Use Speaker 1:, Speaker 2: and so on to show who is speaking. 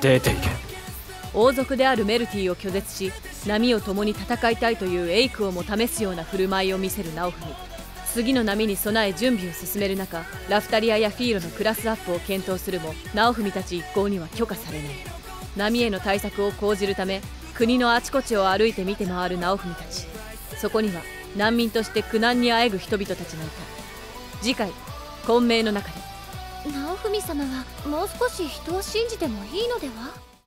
Speaker 1: 出ていけ。
Speaker 2: 王族であるメルティを拒絶し波を共に戦いたいというエイクをも試すような振る舞いを見せるナオフミ。次の波に備え準備を進める中ラフタリアやフィーロのクラスアップを検討するもナオフミたち一行には許可されない。波への対策を講じるため国のあちこちを歩いて見て回るナオフミたち。そこには難民として苦難にあえぐ人々たちがいた。次回「混迷の中で」
Speaker 3: 直文様はもう少し人を信じてもいいのでは？